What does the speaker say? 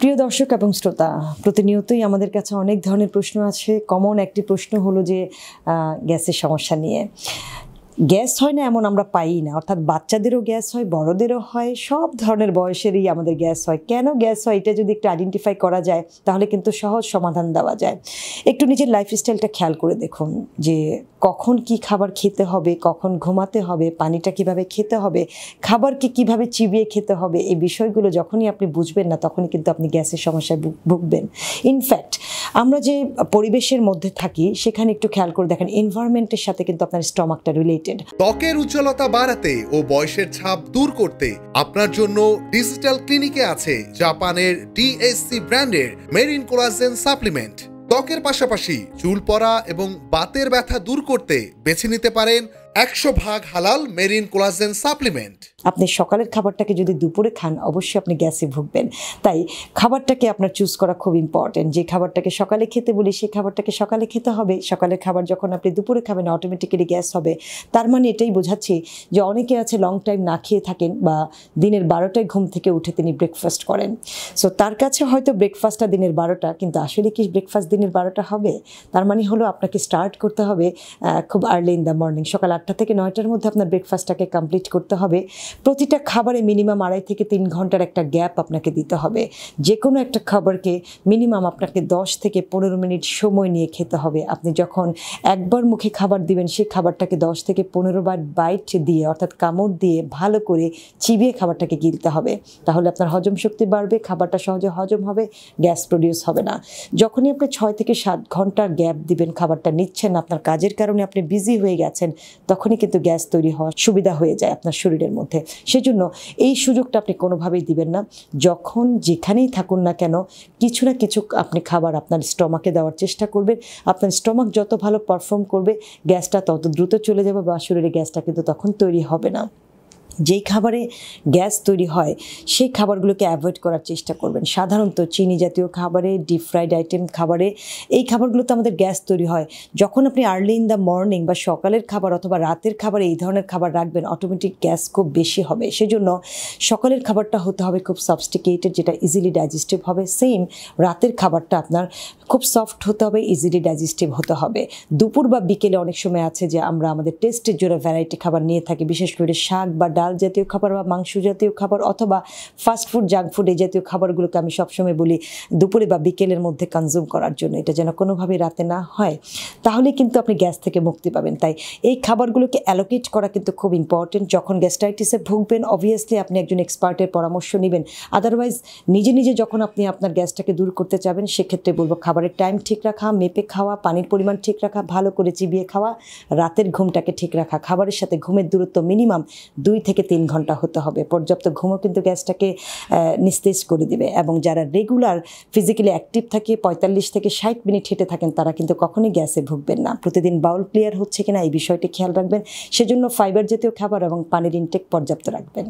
প্রিয় দর্শক এবং শ্রোতা, প্রতিনিয়তই আমাদের কাছে অনেক ধরনের প্রশ্ন আছে। কমন একটি প্রশ্ন হলো যে গ্যাসের সমস্যা নিয়ে। গ্যাস হয় না এমন আমরা পাই না। অর্থাৎ বাচ্চাদেরও গ্যাস হয়, বড়দেরও হয়, সব ধরনের বয়সেরই আমাদের গ্যাস হয়। কেন গ্যাস হয়? এটা যদি একটু আইডেন্টিফাই করা যায়, তাহলে কিন্তু সহজ সমাধান দেওয়া যায়। একটু নিজের লাইফস্টাইলটা খেয়াল করে দেখুন যে কখন কি খাবার খেতে হবে, কখন ঘুমাতে হবে, পানিটা কীভাবে খেতে হবে, খাবারকে কীভাবে চিবিয়ে খেতে হবে, এই বিষয়গুলো যখনই আপনি বুঝবেন না, তখনই কিন্তু আপনি গ্যাসের সমস্যায় ভুগ- ভুগবেন। ইনফ্যাক্ট আমরা যে পরিবেশের মধ্যে থাকি, সেখানে একটু খেয়াল করে দেখেন এনভায়রনমেন্টের সাথে কিন্তু আপনার স্টমাকটা রিলেটেড ত্বকের উজ্জ্বলতা বাড়াতে ও বয়সের ছাপ দূর করতে আপনার জন্য ডিজিটাল ক্লিনিকে আছে জাপানের ডিএসসি ব্র্যান্ডের মেরিন কোলাজেন সাপ্লিমেন্ট। ত্বকের পাশাপাশি চুল পড়া এবং বাতের ব্যথা দূর করতে বেছে নিতে পারেন একশো ভাগ হালাল মেরিন কোলাজেন সাপ্লিমেন্ট আপনি সকালের খাবারটাকে যদি দুপুরে খান, অবশ্যই আপনি গ্যাসে ভুগবেন। তাই খাবারটাকে আপনার চুজ করা খুব ইম্পর্টেন্ট যে খাবারটাকে সকালে খেতে বলি, সেই খাবারটাকে সকালে খেতে হবে। সকালের খাবার যখন আপনি দুপুরে খাবেন অটোমেটিক্যালি গ্যাস হবে। তার মানে এটাই বোঝাচ্ছি যে অনেকে আছে লং টাইম না খেয়ে থাকেন বা দিনের বারোটায় ঘুম থেকে উঠে তিনি ব্রেকফাস্ট করেন। সো তার কাছে হয়তো ব্রেকফাস্টটা দিনের বারোটা, কিন্তু আসলে কি ব্রেকফাস্ট দিনের বারোটা হবে? তার মানে হলো আপনাকে স্টার্ট করতে হবে খুব আর্লি ইন দ্য মর্নিং সকাল আটটা থেকে নয়টার মধ্যে আপনার ব্রেকফাস্টটাকে কমপ্লিট করতে হবে। প্রতিটা খাবারে মিনিমাম আড়াই থেকে তিন ঘণ্টার একটা গ্যাপ আপনাকে দিতে হবে। যে কোনো একটা খাবারকে মিনিমাম আপনাকে দশ থেকে পনেরো মিনিট সময় নিয়ে খেতে হবে। আপনি যখন একবার মুখে খাবার দিবেন, সেই খাবারটাকে দশ থেকে পনেরো বার বাইট দিয়ে, অর্থাৎ কামড় দিয়ে ভালো করে চিবিয়ে খাবারটাকে গিলতে হবে। তাহলে আপনার হজম শক্তি বাড়বে, খাবারটা সহজে হজম হবে গ্যাস প্রডিউস হবে না। যখনই আপনি ছয় থেকে সাত ঘণ্টার গ্যাপ দিবেন, খাবারটা নিচ্ছেন, আপনার কাজের কারণে আপনি বিজি হয়ে গেছেন তখনই কিন্তু গ্যাস তৈরি হওয়ার সুবিধা হয়ে যায় আপনার শরীরের মধ্যে। সেজন্য এই সুযোগটা আপনি কোনোভাবেই দিবেন না। যখন যেখানেই থাকুন না কেন, কিছু না কিছু আপনি খাবার আপনার স্টমাকে দেওয়ার চেষ্টা করবেন। আপনার স্টমাক যত ভালো পারফর্ম করবে, গ্যাসটা তত দ্রুত চলে যাবে বা শরীরে গ্যাসটা কিন্তু তখন তৈরি হবে না। যেই খাবারে গ্যাস তৈরি হয়, সেই খাবারগুলোকে অ্যাভয়েড করার চেষ্টা করবেন। সাধারণত চিনি জাতীয় খাবারে ডিপ ফ্রাইড আইটেম খাবারে, এই খাবারগুলোতে আমাদের গ্যাস তৈরি হয়। যখন আপনি আর্লি ইন দ্য মর্নিং বা সকালের খাবার অথবা রাতের খাবারে এই ধরনের খাবার রাখবেন অটোমেটিক গ্যাস খুব বেশি হবে। সেজন্য সকালের খাবারটা হতে হবে খুব সাবস্টিকেটেড যেটা ইজিলি ডাইজেস্টিভ হবে। সেম রাতের খাবারটা আপনার খুব সফট হতে হবে ইজিলি ডাইজেস্টিভ হতে হবে। দুপুর বা বিকেলে অনেক সময় আছে যে আমরা আমাদের টেস্টের জন্য ভ্যারাইটি খাবার নিয়ে থাকি, বিশেষ করে শাক বা ডাল জাতীয় খাবার বা মাংস জাতীয় খাবার অথবা ফাস্ট ফুড জাঙ্ক ফুড এই জাতীয় খাবারগুলোকে আমি সবসময় বলি দুপুরে বা বিকেলের মধ্যে কনজিউম করার জন্য। এটা যেন কোনোভাবে রাতে না হয়, তাহলে কিন্তু আপনি গ্যাস থেকে মুক্তি পাবেন। তাই এই খাবারগুলোকে অ্যালোকেট করা কিন্তু খুব ইম্পর্টেন্ট যখন গ্যাস্ট্রাইটিসে ভুগবেন অবভিয়াসলি আপনি একজন এক্সপার্টের পরামর্শ নেবেন। আদারওয়াইজ নিজে নিজে যখন আপনি আপনার গ্যাসটাকে দূর করতে চাবেন সেক্ষেত্রে বলব খাবারের টাইম ঠিক রাখা, মেপে খাওয়া, পানির পরিমাণ ঠিক রাখা, ভালো করে চিবিয়ে খাওয়া, রাতের ঘুমটাকে ঠিক রাখা, খাবারের সাথে ঘুমের দূরত্ব মিনিমাম দুই থেকে তিন ঘণ্টা হতে হবে। পর্যাপ্ত ঘুমও কিন্তু গ্যাসটাকে নিস্তেজ করে দিবে এবং যারা রেগুলার ফিজিক্যালি অ্যাক্টিভ থাকে, পঁয়তাল্লিশ থেকে ষাট মিনিট হেঁটে থাকেন, তারা কিন্তু কখনোই গ্যাসে ভুগবেন না। প্রতিদিন বাউল ক্লিয়ার হচ্ছে কিনা এই বিষয়টি খেয়াল রাখবেন। সেজন্য ফাইবার জাতীয় খাবার এবং পানির ইনটেক পর্যাপ্ত রাখবেন।